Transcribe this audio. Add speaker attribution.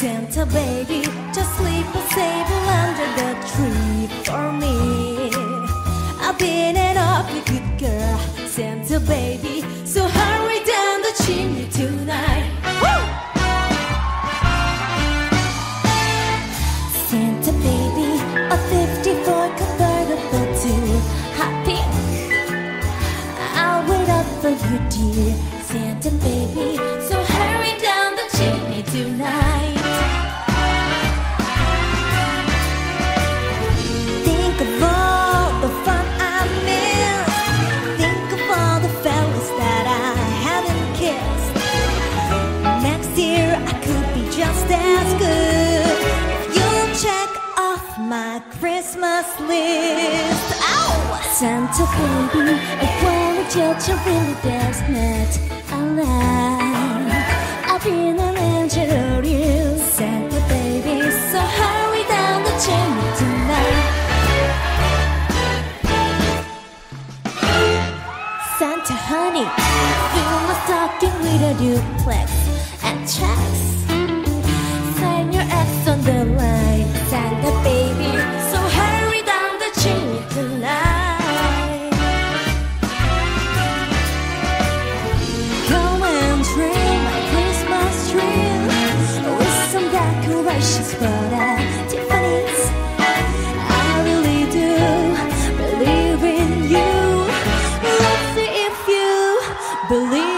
Speaker 1: Santa baby, just sleep a table under the tree for me. I've been an awfully good girl, Santa baby, so hurry down the chimney tonight. Woo! Santa baby, a 54 you, dear Santa baby. So hurry down the chimney tonight. Think of all the fun I missed. Think of all the fellas that I haven't kissed. Next year I could be just as good if you'll check off my Christmas list. Ow! Santa baby, judge you really does not alive. I've been an angel of you, Santa baby, so hurry down the chimney tonight. Santa honey, fill my stocking with a duplex and checks. Believe